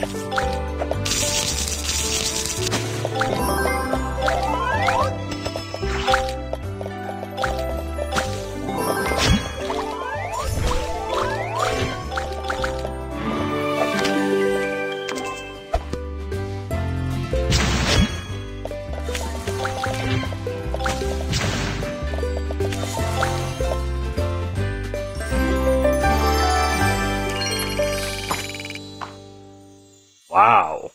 Música Wow